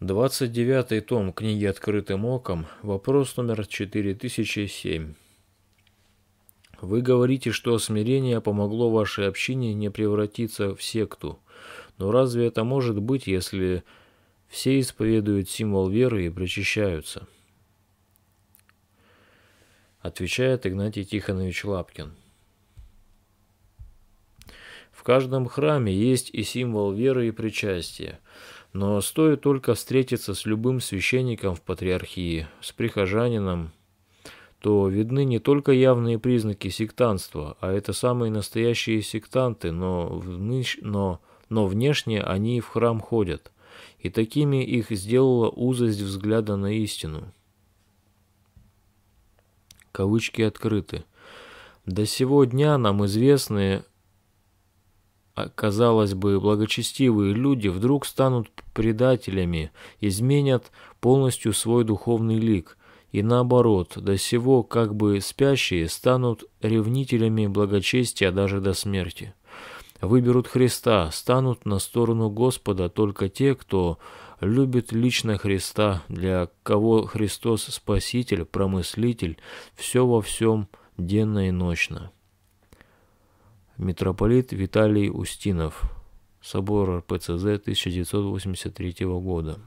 29 том книги «Открытым оком», вопрос номер 4007. Вы говорите, что смирение помогло вашей общине не превратиться в секту. Но разве это может быть, если все исповедуют символ веры и причащаются? Отвечает Игнатий Тихонович Лапкин. В каждом храме есть и символ веры и причастия. Но стоит только встретиться с любым священником в патриархии, с прихожанином, то видны не только явные признаки сектанства, а это самые настоящие сектанты, но, вныш... но... но внешне они в храм ходят. И такими их сделала узость взгляда на истину. Кавычки открыты. До сего дня нам известны казалось бы, благочестивые люди вдруг станут предателями, изменят полностью свой духовный лик, и наоборот, до сего как бы спящие станут ревнителями благочестия даже до смерти. Выберут Христа, станут на сторону Господа только те, кто любит лично Христа, для кого Христос Спаситель, Промыслитель, все во всем, денно и ночно. Митрополит Виталий Устинов. Собор РПЦЗ 1983 года.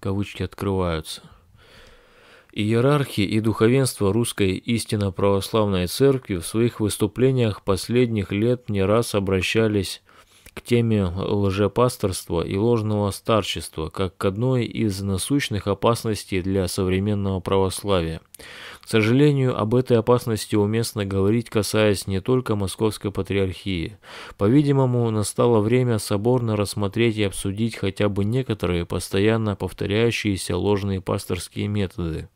Кавычки открываются. Иерархи и духовенство русской истинно православной церкви в своих выступлениях последних лет не раз обращались к теме лжепасторства и ложного старчества как к одной из насущных опасностей для современного православия. К сожалению, об этой опасности уместно говорить, касаясь не только Московской Патриархии. По-видимому, настало время соборно рассмотреть и обсудить хотя бы некоторые постоянно повторяющиеся ложные пасторские методы.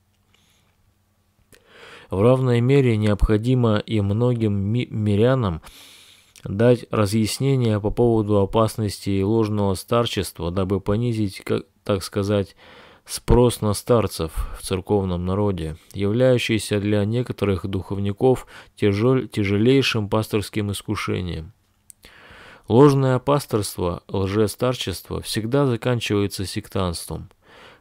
В равной мере необходимо и многим мирянам дать разъяснение по поводу опасности ложного старчества, дабы понизить, как, так сказать, спрос на старцев в церковном народе, являющийся для некоторых духовников тяжел, тяжелейшим пасторским искушением. Ложное пасторство, лжестарчество всегда заканчивается сектанством.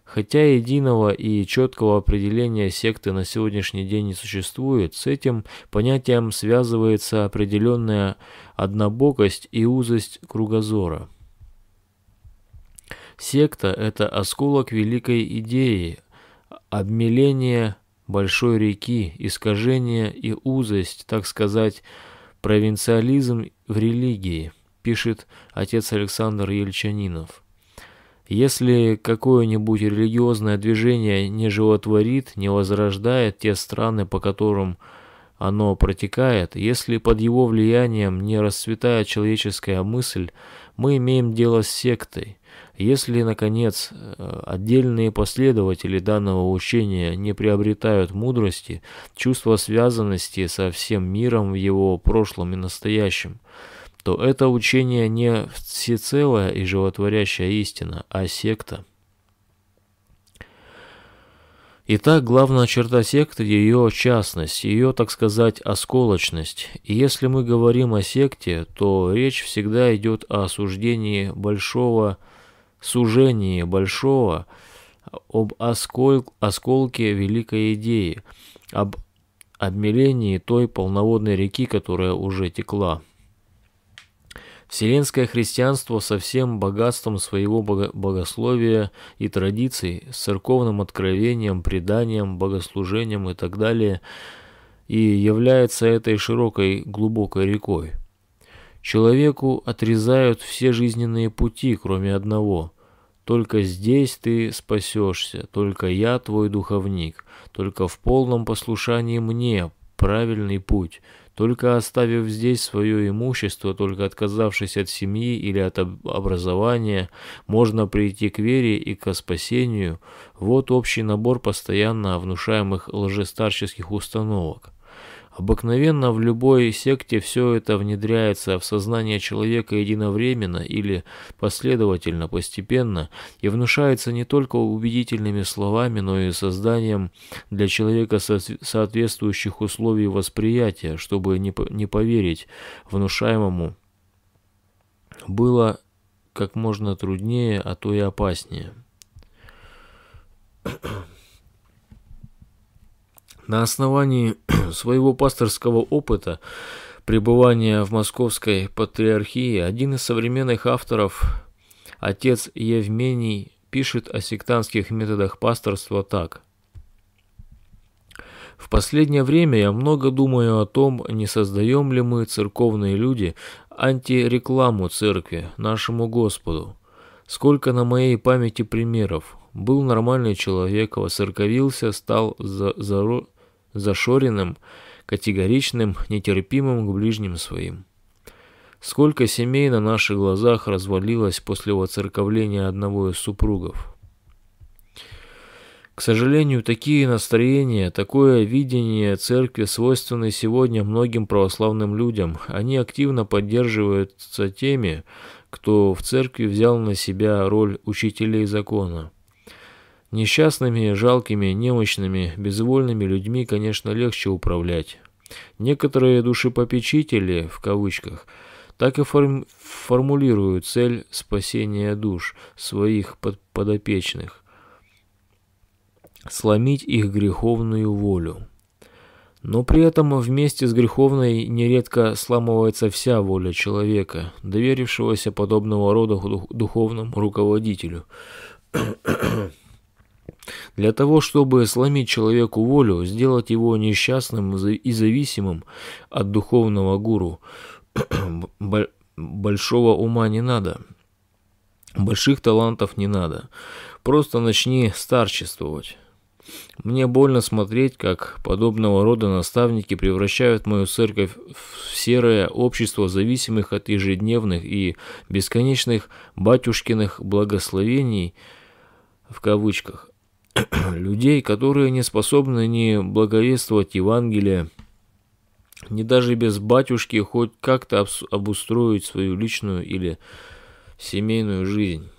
Хотя единого и четкого определения секты на сегодняшний день не существует, с этим понятием связывается определенная однобокость и узость кругозора. Секта – это осколок великой идеи, обмеление большой реки, искажение и узость, так сказать, провинциализм в религии, пишет отец Александр Ельчанинов. Если какое-нибудь религиозное движение не животворит, не возрождает те страны, по которым оно протекает, если под его влиянием не расцветает человеческая мысль, мы имеем дело с сектой. Если, наконец, отдельные последователи данного учения не приобретают мудрости, чувства связанности со всем миром в его прошлом и настоящем, то это учение не всецелая и животворящая истина, а секта. Итак, главная черта секты – ее частность, ее, так сказать, осколочность. И если мы говорим о секте, то речь всегда идет о осуждении большого, сужении большого, об оскол, осколке великой идеи, об обмелении той полноводной реки, которая уже текла. Вселенское христианство со всем богатством своего богословия и традиций, с церковным откровением, преданием, богослужением и так далее, и является этой широкой глубокой рекой. Человеку отрезают все жизненные пути, кроме одного. Только здесь ты спасешься, только я твой духовник, только в полном послушании мне правильный путь – только оставив здесь свое имущество, только отказавшись от семьи или от образования, можно прийти к вере и к спасению. Вот общий набор постоянно внушаемых лжестарческих установок. Обыкновенно в любой секте все это внедряется в сознание человека единовременно или последовательно, постепенно, и внушается не только убедительными словами, но и созданием для человека соответствующих условий восприятия, чтобы не поверить внушаемому. Было как можно труднее, а то и опаснее. На основании своего пасторского опыта пребывания в Московской Патриархии один из современных авторов, отец Евмений, пишет о сектантских методах пасторства так. В последнее время я много думаю о том, не создаем ли мы, церковные люди, антирекламу церкви, нашему Господу. Сколько на моей памяти примеров. Был нормальный человек, воцерковился, стал за, за, зашоренным, категоричным, нетерпимым к ближним своим. Сколько семей на наших глазах развалилось после воцерковления одного из супругов. К сожалению, такие настроения, такое видение церкви свойственны сегодня многим православным людям. Они активно поддерживаются теми, кто в церкви взял на себя роль учителей закона. Несчастными, жалкими, немощными, безвольными людьми, конечно, легче управлять. Некоторые душепопечители, в кавычках, так и форм формулируют цель спасения душ своих под подопечных сломить их греховную волю. Но при этом вместе с греховной нередко сламывается вся воля человека, доверившегося подобного рода духовному руководителю. Для того, чтобы сломить человеку волю, сделать его несчастным и зависимым от духовного гуру, большого ума не надо, больших талантов не надо. Просто начни старчествовать. Мне больно смотреть, как подобного рода наставники превращают мою церковь в серое общество зависимых от ежедневных и бесконечных батюшкиных благословений, в кавычках, людей, которые не способны ни благовествовать Евангелие, ни даже без батюшки хоть как-то обустроить свою личную или семейную жизнь.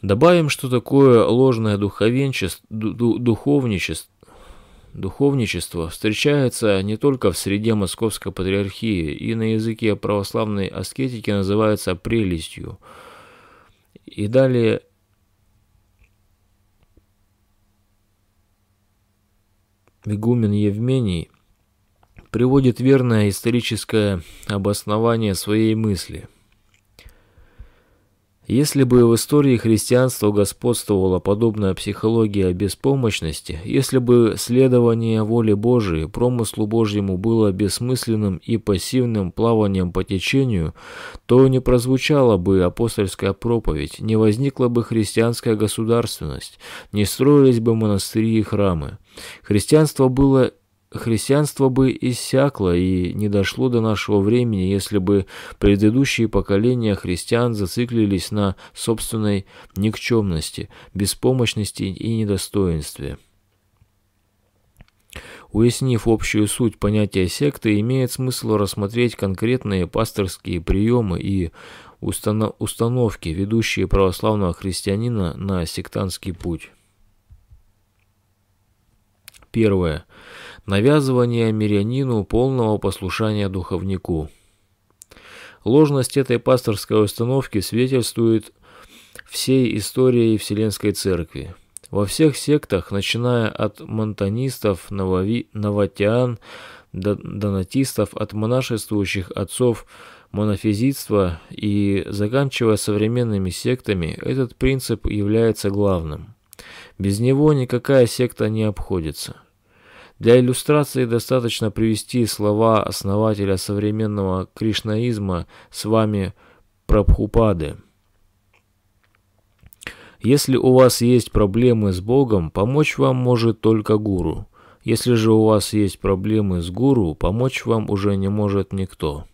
Добавим, что такое ложное духовенчество, духовничество, духовничество встречается не только в среде Московской Патриархии и на языке православной аскетики называется прелестью. И далее игумен Евмений приводит верное историческое обоснование своей мысли – если бы в истории христианства господствовала подобная психология беспомощности, если бы следование воле Божией, промыслу Божьему было бессмысленным и пассивным плаванием по течению, то не прозвучала бы апостольская проповедь, не возникла бы христианская государственность, не строились бы монастыри и храмы. Христианство было христианство бы иссякло и не дошло до нашего времени, если бы предыдущие поколения христиан зациклились на собственной никчемности, беспомощности и недостоинстве. Уяснив общую суть понятия секты, имеет смысл рассмотреть конкретные пасторские приемы и установки, ведущие православного христианина на сектантский путь. Первое навязывание мирянину полного послушания духовнику. Ложность этой пасторской установки свидетельствует всей историей Вселенской Церкви. Во всех сектах, начиная от монтанистов, новови, новотиан, донатистов, от монашествующих отцов монофизитства и заканчивая современными сектами, этот принцип является главным. Без него никакая секта не обходится. Для иллюстрации достаточно привести слова основателя современного кришнаизма с вами Прабхупады. Если у вас есть проблемы с Богом, помочь вам может только гуру. Если же у вас есть проблемы с гуру, помочь вам уже не может никто.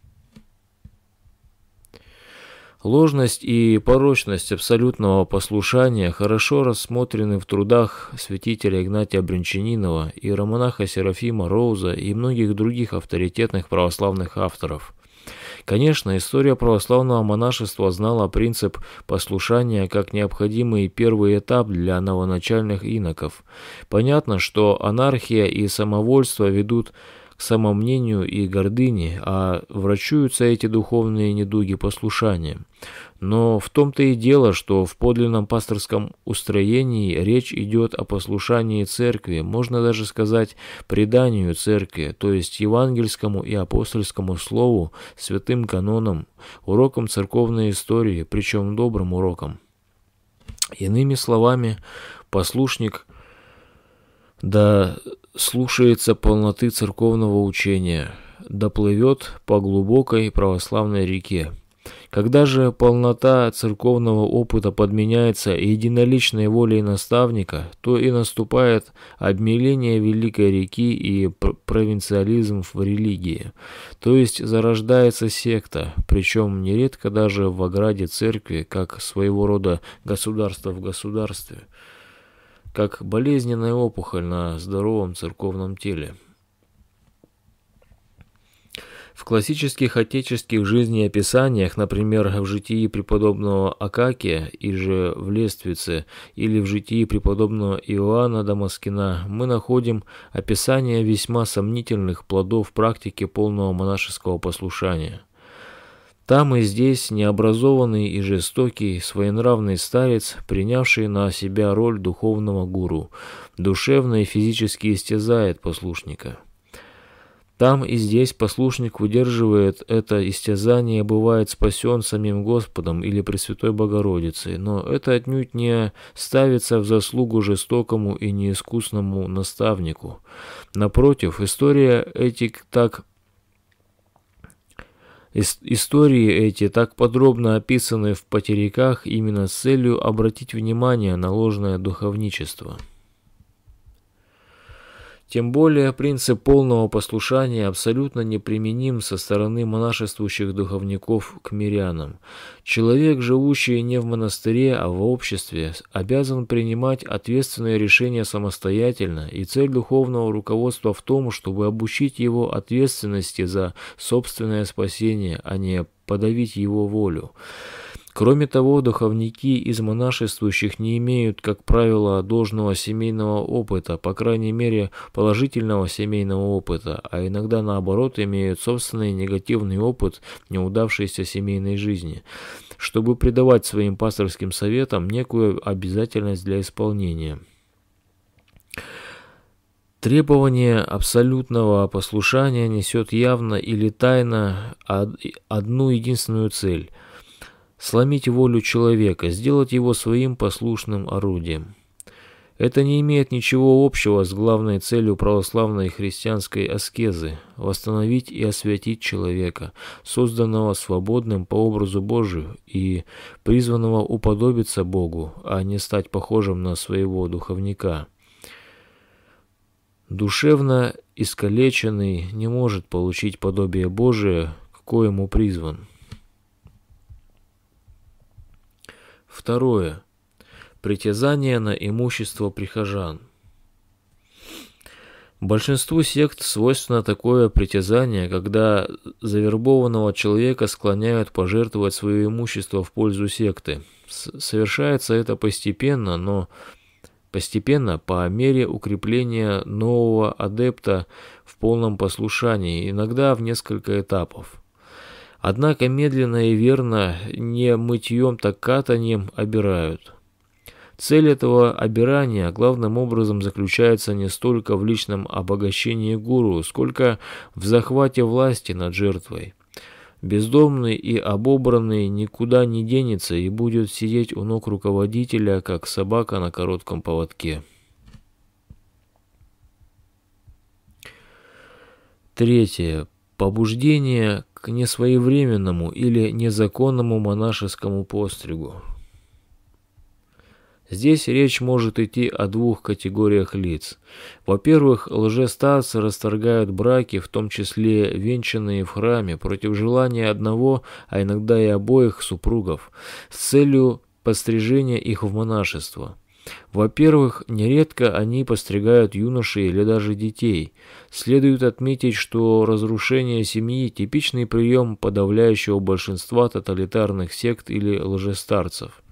Ложность и порочность абсолютного послушания хорошо рассмотрены в трудах святителя Игнатия Бринчанинова и романаха Серафима Роуза и многих других авторитетных православных авторов. Конечно, история православного монашества знала принцип послушания как необходимый первый этап для новоначальных иноков. Понятно, что анархия и самовольство ведут самомнению и гордыне, а врачуются эти духовные недуги послушанием. Но в том-то и дело, что в подлинном пасторском устроении речь идет о послушании церкви, можно даже сказать преданию церкви, то есть евангельскому и апостольскому слову, святым канонам, урокам церковной истории, причем добрым урокам. Иными словами, послушник да слушается полноты церковного учения, доплывет по глубокой православной реке. Когда же полнота церковного опыта подменяется единоличной волей наставника, то и наступает обмеление великой реки и провинциализм в религии. То есть зарождается секта, причем нередко даже в ограде церкви, как своего рода государство в государстве, как болезненная опухоль на здоровом церковном теле. В классических отеческих жизнеописаниях, например, в житии преподобного Акакия и же в Лествице или в житии преподобного Иоанна Дамаскина, мы находим описание весьма сомнительных плодов практики полного монашеского послушания. Там и здесь необразованный и жестокий, своенравный старец, принявший на себя роль духовного гуру, душевно и физически истязает послушника. Там и здесь послушник выдерживает это истязание, бывает спасен самим Господом или Пресвятой Богородицей, но это отнюдь не ставится в заслугу жестокому и неискусному наставнику. Напротив, история этих так Истории эти так подробно описаны в потеряках именно с целью обратить внимание на ложное духовничество. Тем более принцип полного послушания абсолютно неприменим со стороны монашествующих духовников к мирянам. Человек, живущий не в монастыре, а в обществе, обязан принимать ответственные решения самостоятельно, и цель духовного руководства в том, чтобы обучить его ответственности за собственное спасение, а не подавить его волю. Кроме того, духовники из монашествующих не имеют, как правило, должного семейного опыта, по крайней мере, положительного семейного опыта, а иногда наоборот имеют собственный негативный опыт неудавшейся семейной жизни, чтобы придавать своим пасторским советам некую обязательность для исполнения. Требование абсолютного послушания несет явно или тайно одну единственную цель – сломить волю человека, сделать его своим послушным орудием. Это не имеет ничего общего с главной целью православной христианской аскезы – восстановить и освятить человека, созданного свободным по образу Божию и призванного уподобиться Богу, а не стать похожим на своего духовника. Душевно искалеченный не может получить подобие Божие, к коему призван. Второе. Притязание на имущество прихожан. Большинству сект свойственно такое притязание, когда завербованного человека склоняют пожертвовать свое имущество в пользу секты. Совершается это постепенно, но постепенно по мере укрепления нового адепта в полном послушании, иногда в несколько этапов. Однако медленно и верно, не мытьем, так катанием обирают. Цель этого обирания главным образом заключается не столько в личном обогащении гуру, сколько в захвате власти над жертвой. Бездомный и обобранный никуда не денется и будет сидеть у ног руководителя, как собака на коротком поводке. Третье. Побуждение к несвоевременному или незаконному монашескому постригу. Здесь речь может идти о двух категориях лиц. Во-первых, лжестарцы расторгают браки, в том числе венчанные в храме, против желания одного, а иногда и обоих супругов, с целью пострижения их в монашество. Во-первых, нередко они постригают юношей или даже детей. Следует отметить, что разрушение семьи – типичный прием подавляющего большинства тоталитарных сект или лжестарцев.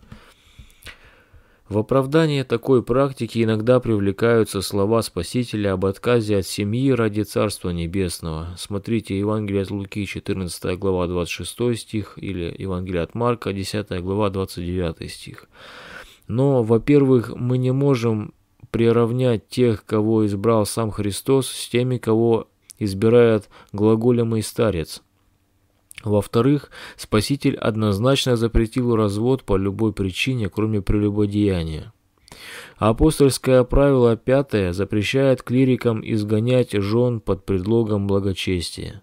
В оправдании такой практики иногда привлекаются слова Спасителя об отказе от семьи ради Царства Небесного. Смотрите Евангелие от Луки, 14 глава, 26 стих, или Евангелие от Марка, 10 глава, 29 стих. Но, во-первых, мы не можем приравнять тех, кого избрал сам Христос, с теми, кого избирает глаголемый старец. Во-вторых, Спаситель однозначно запретил развод по любой причине, кроме прелюбодеяния. Апостольское правило пятое запрещает клирикам изгонять жен под предлогом благочестия.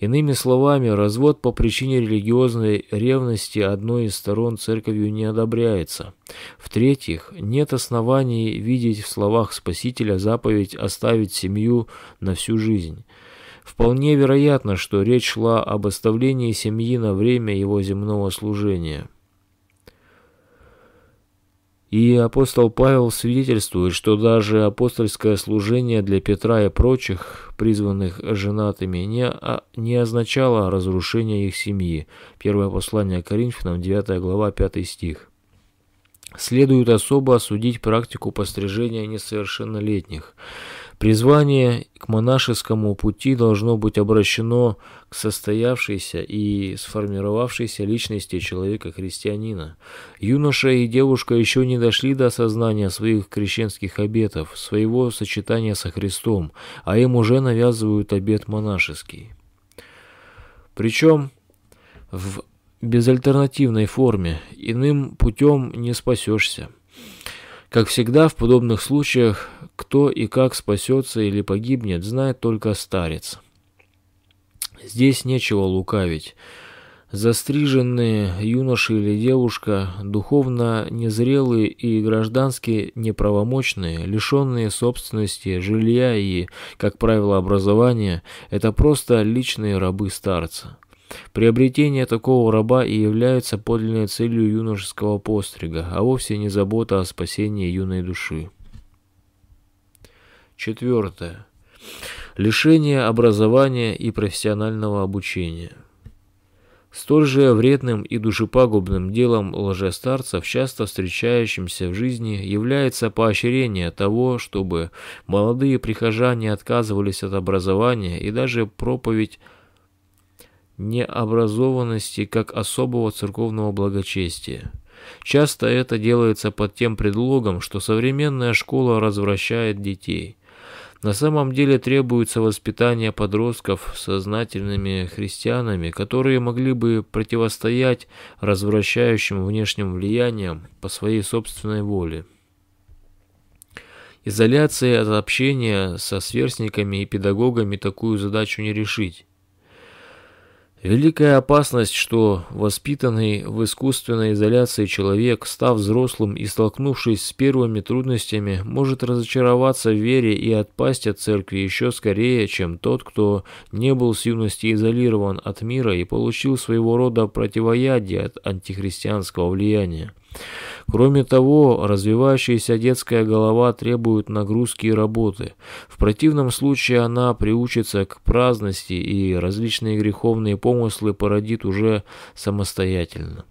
Иными словами, развод по причине религиозной ревности одной из сторон церковью не одобряется. В-третьих, нет оснований видеть в словах Спасителя заповедь оставить семью на всю жизнь. Вполне вероятно, что речь шла об оставлении семьи на время его земного служения. И апостол Павел свидетельствует, что даже апостольское служение для Петра и прочих, призванных женатыми, не, не означало разрушение их семьи. Первое послание Коринфянам, 9 глава, 5 стих. Следует особо осудить практику пострижения несовершеннолетних – Призвание к монашескому пути должно быть обращено к состоявшейся и сформировавшейся личности человека-христианина. Юноша и девушка еще не дошли до осознания своих крещенских обетов, своего сочетания со Христом, а им уже навязывают обет монашеский. Причем в безальтернативной форме, иным путем не спасешься. Как всегда в подобных случаях, кто и как спасется или погибнет, знает только старец. Здесь нечего лукавить. Застриженные юноши или девушка, духовно незрелые и граждански неправомочные, лишенные собственности, жилья и, как правило, образования, это просто личные рабы старца. Приобретение такого раба и является подлинной целью юношеского пострига, а вовсе не забота о спасении юной души. Четвертое. Лишение образования и профессионального обучения. Столь же вредным и душепагубным делом лжестарцев, часто встречающимся в жизни, является поощрение того, чтобы молодые прихожане отказывались от образования и даже проповедь необразованности как особого церковного благочестия. Часто это делается под тем предлогом, что современная школа развращает детей. На самом деле требуется воспитание подростков сознательными христианами, которые могли бы противостоять развращающим внешним влияниям по своей собственной воле. Изоляция от общения со сверстниками и педагогами такую задачу не решить. Великая опасность, что воспитанный в искусственной изоляции человек, став взрослым и столкнувшись с первыми трудностями, может разочароваться в вере и отпасть от церкви еще скорее, чем тот, кто не был с юности изолирован от мира и получил своего рода противоядие от антихристианского влияния. Кроме того, развивающаяся детская голова требует нагрузки и работы. В противном случае она приучится к праздности и различные греховные помыслы породит уже самостоятельно.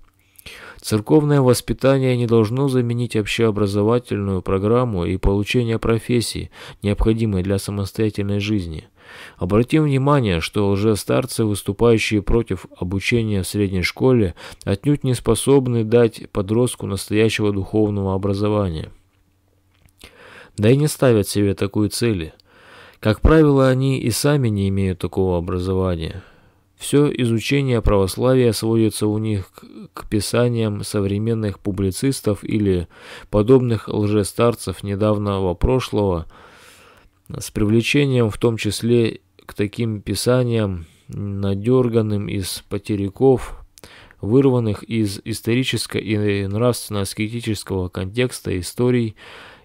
Церковное воспитание не должно заменить общеобразовательную программу и получение профессии, необходимой для самостоятельной жизни. Обратим внимание, что лжестарцы, выступающие против обучения в средней школе, отнюдь не способны дать подростку настоящего духовного образования. Да и не ставят себе такой цели. Как правило, они и сами не имеют такого образования. Все изучение православия сводится у них к писаниям современных публицистов или подобных лжестарцев недавнего прошлого – с привлечением в том числе к таким писаниям, надерганным из потеряков, вырванных из исторического и нравственно-аскетического контекста историй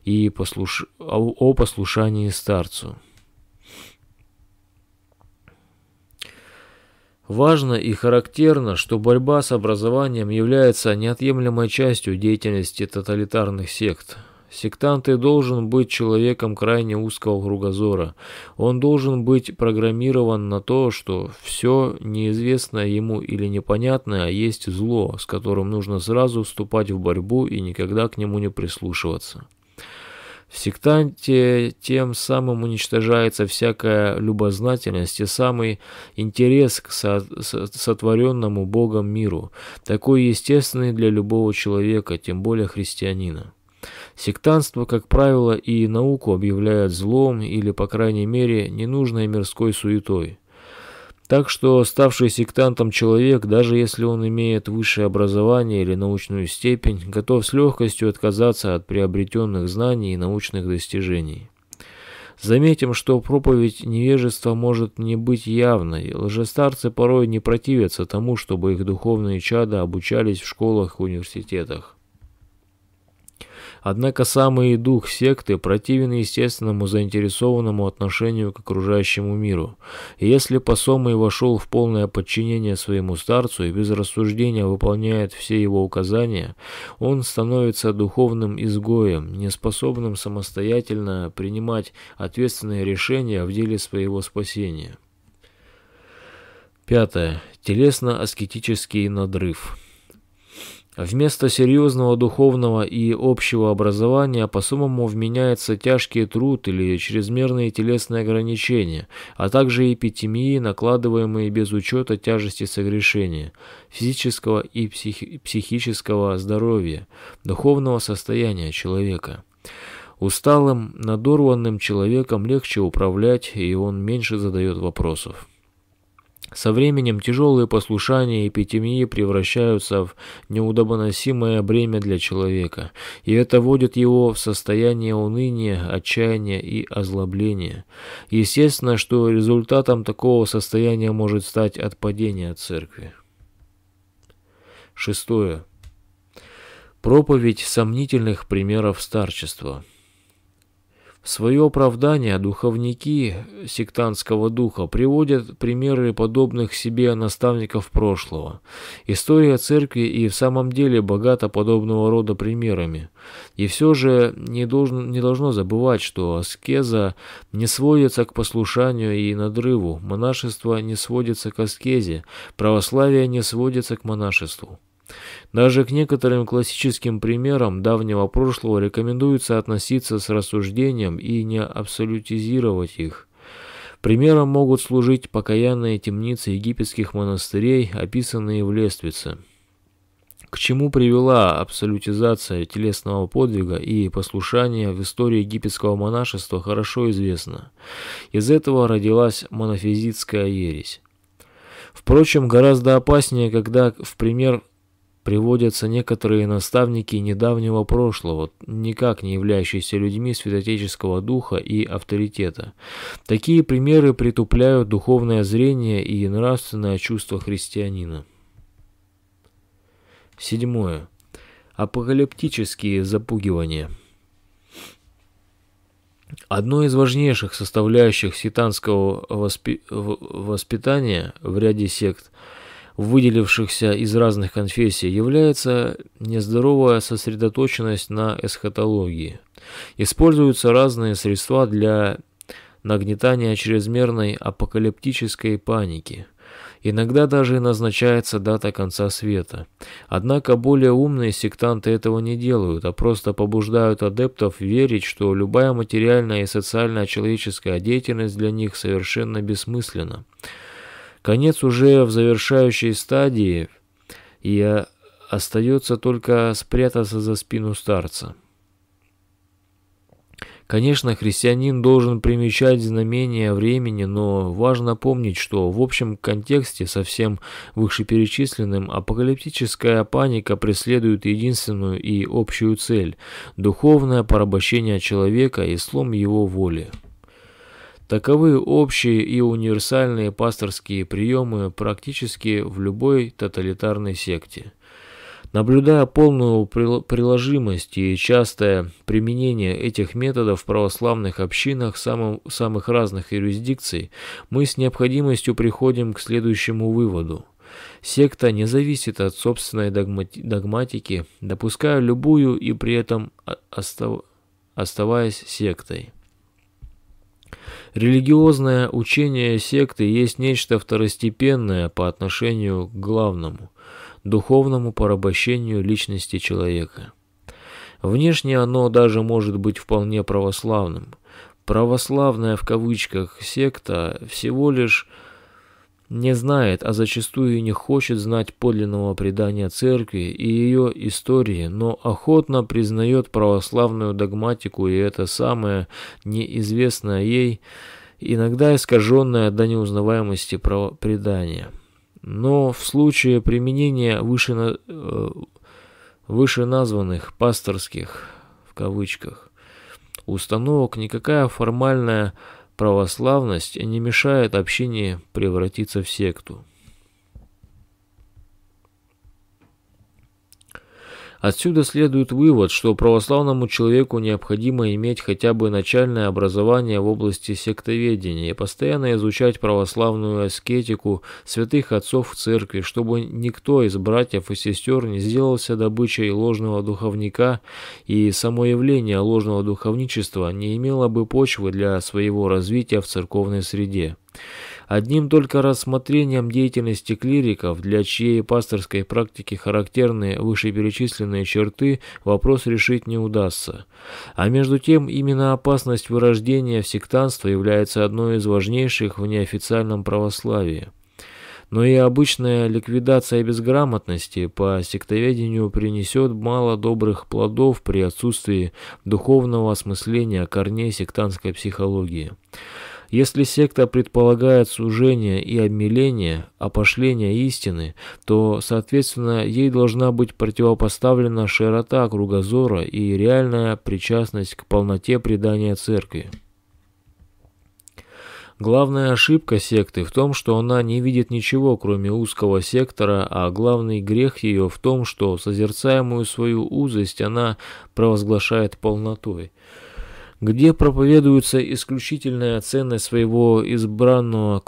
и послуш... о послушании старцу. Важно и характерно, что борьба с образованием является неотъемлемой частью деятельности тоталитарных сект – Сектант и должен быть человеком крайне узкого кругозора. Он должен быть программирован на то, что все неизвестное ему или непонятное есть зло, с которым нужно сразу вступать в борьбу и никогда к нему не прислушиваться. В сектанте тем самым уничтожается всякая любознательность и самый интерес к сотворенному Богом миру, такой естественный для любого человека, тем более христианина. Сектантство, как правило, и науку объявляют злом или, по крайней мере, ненужной мирской суетой. Так что ставший сектантом человек, даже если он имеет высшее образование или научную степень, готов с легкостью отказаться от приобретенных знаний и научных достижений. Заметим, что проповедь невежества может не быть явной. Лжестарцы порой не противятся тому, чтобы их духовные чада обучались в школах и университетах. Однако самый дух секты противен естественному заинтересованному отношению к окружающему миру. И если посомый вошел в полное подчинение своему старцу и без рассуждения выполняет все его указания, он становится духовным изгоем, неспособным самостоятельно принимать ответственные решения в деле своего спасения. Пятое. Телесно-аскетический надрыв. Вместо серьезного духовного и общего образования по-сумому вменяется тяжкий труд или чрезмерные телесные ограничения, а также эпитемии, накладываемые без учета тяжести согрешения, физического и психи психического здоровья, духовного состояния человека. Усталым, надорванным человеком легче управлять, и он меньше задает вопросов. Со временем тяжелые послушания и эпитемии превращаются в неудобоносимое бремя для человека, и это вводит его в состояние уныния, отчаяния и озлобления. Естественно, что результатом такого состояния может стать отпадение от церкви. Шестое. Проповедь сомнительных примеров старчества. В свое оправдание духовники сектантского духа приводят примеры подобных себе наставников прошлого. История церкви и в самом деле богата подобного рода примерами. И все же не, должен, не должно забывать, что аскеза не сводится к послушанию и надрыву, монашество не сводится к аскезе, православие не сводится к монашеству. Даже к некоторым классическим примерам давнего прошлого рекомендуется относиться с рассуждением и не абсолютизировать их. Примером могут служить покаянные темницы египетских монастырей, описанные в Лествице. К чему привела абсолютизация телесного подвига и послушания в истории египетского монашества хорошо известно. Из этого родилась монофизитская ересь. Впрочем, гораздо опаснее, когда в пример приводятся некоторые наставники недавнего прошлого, никак не являющиеся людьми святотеческого духа и авторитета. Такие примеры притупляют духовное зрение и нравственное чувство христианина. Седьмое. Апокалиптические запугивания. Одной из важнейших составляющих ситанского воспи воспитания в ряде сект – выделившихся из разных конфессий, является нездоровая сосредоточенность на эсхатологии. Используются разные средства для нагнетания чрезмерной апокалиптической паники. Иногда даже назначается дата конца света. Однако более умные сектанты этого не делают, а просто побуждают адептов верить, что любая материальная и социальная человеческая деятельность для них совершенно бессмысленна. Конец уже в завершающей стадии, и остается только спрятаться за спину старца. Конечно, христианин должен примечать знамения времени, но важно помнить, что в общем контексте со всем вышеперечисленным апокалиптическая паника преследует единственную и общую цель – духовное порабощение человека и слом его воли. Таковы общие и универсальные пасторские приемы практически в любой тоталитарной секте. Наблюдая полную приложимость и частое применение этих методов в православных общинах самым, самых разных юрисдикций, мы с необходимостью приходим к следующему выводу. Секта не зависит от собственной догмати догматики, допуская любую и при этом оставаясь сектой. Религиозное учение секты есть нечто второстепенное по отношению к главному – духовному порабощению личности человека. Внешне оно даже может быть вполне православным. Православная в кавычках секта всего лишь не знает, а зачастую и не хочет знать подлинного предания церкви и ее истории, но охотно признает православную догматику и это самое неизвестное ей, иногда искаженное до неузнаваемости предание. Но в случае применения выше, э, вышеназванных пасторских, в кавычках, установок никакая формальная православность не мешает общине превратиться в секту. Отсюда следует вывод, что православному человеку необходимо иметь хотя бы начальное образование в области сектоведения и постоянно изучать православную аскетику святых отцов в церкви, чтобы никто из братьев и сестер не сделался добычей ложного духовника и само явление ложного духовничества не имело бы почвы для своего развития в церковной среде. Одним только рассмотрением деятельности клириков, для чьей пасторской практики характерны вышеперечисленные черты, вопрос решить не удастся. А между тем, именно опасность вырождения в сектанство является одной из важнейших в неофициальном православии. Но и обычная ликвидация безграмотности по сектоведению принесет мало добрых плодов при отсутствии духовного осмысления корней сектантской психологии. Если секта предполагает сужение и обмеление, опошление истины, то, соответственно, ей должна быть противопоставлена широта кругозора и реальная причастность к полноте предания церкви. Главная ошибка секты в том, что она не видит ничего, кроме узкого сектора, а главный грех ее в том, что созерцаемую свою узость она провозглашает полнотой – где проповедуется исключительная ценность своего избранного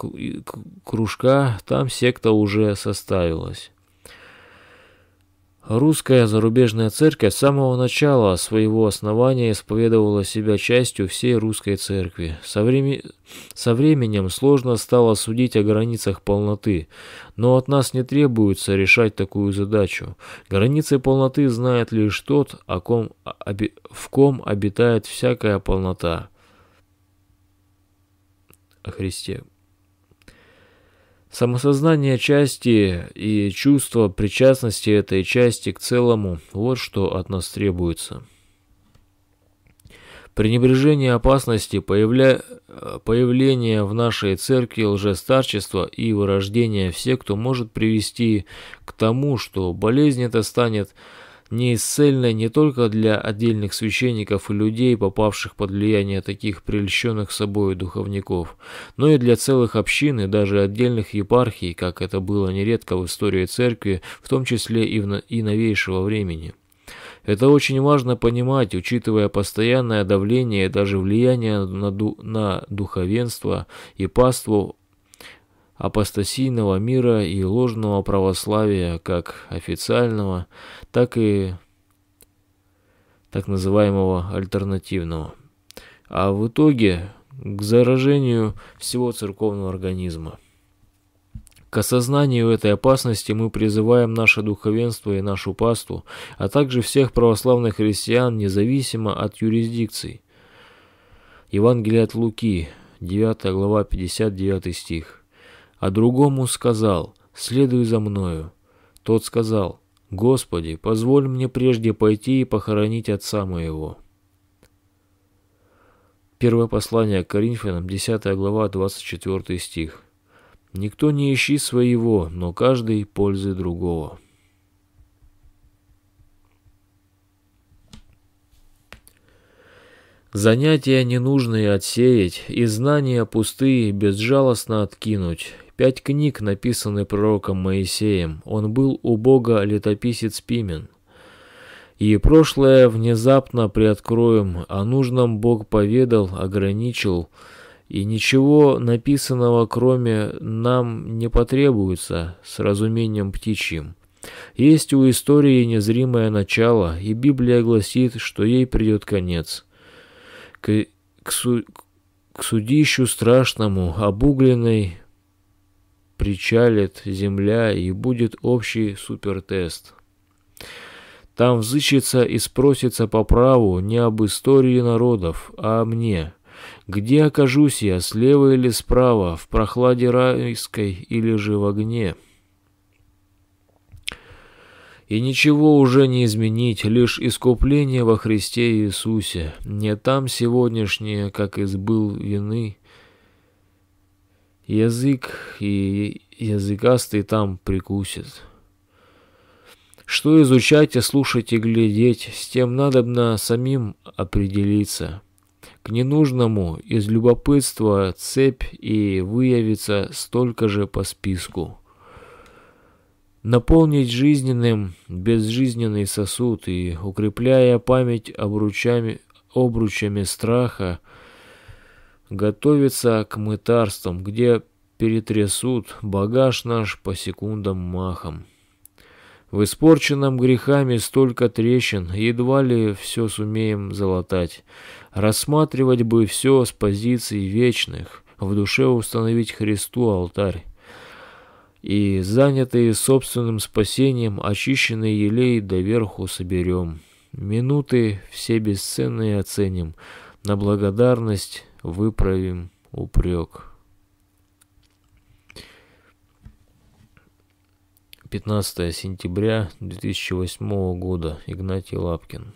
кружка, там секта уже составилась. Русская зарубежная церковь с самого начала своего основания исповедовала себя частью всей русской церкви. Со, врем... Со временем сложно стало судить о границах полноты, но от нас не требуется решать такую задачу. Границы полноты знает лишь тот, о ком... в ком обитает всякая полнота. О Христе. Самосознание части и чувство причастности этой части к целому – вот что от нас требуется. Пренебрежение опасности, появля... появление в нашей церкви лжестарчества и вырождение в секту может привести к тому, что болезнь эта станет неисцельной не только для отдельных священников и людей, попавших под влияние таких прельщенных собой духовников, но и для целых общин и даже отдельных епархий, как это было нередко в истории церкви, в том числе и, в, и новейшего времени. Это очень важно понимать, учитывая постоянное давление и даже влияние на, ду на духовенство и паству апостасийного мира и ложного православия, как официального, так и так называемого альтернативного. А в итоге к заражению всего церковного организма. К осознанию этой опасности мы призываем наше духовенство и нашу паству, а также всех православных христиан, независимо от юрисдикций. Евангелие от Луки, 9 глава, 59 стих а другому сказал, «Следуй за мною». Тот сказал, «Господи, позволь мне прежде пойти и похоронить отца моего». Первое послание к Коринфянам, 10 глава, 24 стих. «Никто не ищи своего, но каждый пользы другого». Занятия ненужные отсеять, и знания пустые безжалостно откинуть, Пять книг написаны пророком Моисеем. Он был у Бога летописец Пимен. И прошлое внезапно приоткроем, о нужном Бог поведал, ограничил, и ничего написанного кроме нам не потребуется с разумением птичьим. Есть у истории незримое начало, и Библия гласит, что ей придет конец. к, к, су, к судищу страшному, обугленной причалит земля и будет общий супертест. Там взыщется и спросится по праву не об истории народов, а о мне. Где окажусь я, слева или справа, в прохладе райской или же в огне? И ничего уже не изменить, лишь искупление во Христе Иисусе. Не там сегодняшнее, как избыл вины. Язык и языкастый там прикусит. Что изучать и слушать и глядеть, с тем надобно самим определиться. К ненужному из любопытства цепь и выявится столько же по списку. Наполнить жизненным безжизненный сосуд и, укрепляя память обручами, обручами страха, готовиться к мытарствам, где перетрясут багаж наш по секундам махом. В испорченном грехами столько трещин, едва ли все сумеем залатать. Рассматривать бы все с позиций вечных, в душе установить Христу алтарь. И, занятые собственным спасением, очищенный елей доверху соберем. Минуты все бесценные оценим, на благодарность выправим упрек. 15 сентября 2008 года. Игнатий Лапкин.